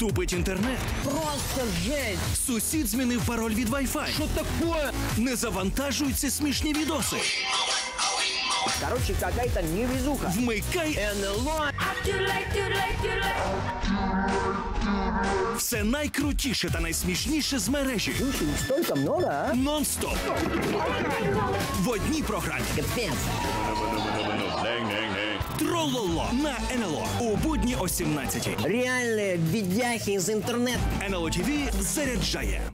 Тупить інтернет. Просто жесть! Сусід змінив пароль від Wi-Fi. Что такое? Не завантажуються смішні відоси. Короче, какая-то невезуха. Вмикай НЛО. все найкрутіше та найсмішніше з мережі. Слушай, их столько много, а? Нон-стоп. В одній програмі. Капец. Трололо на НЛО. У будні о 17 Реальные видяхи из интернета. НЛО ТВ заряджає.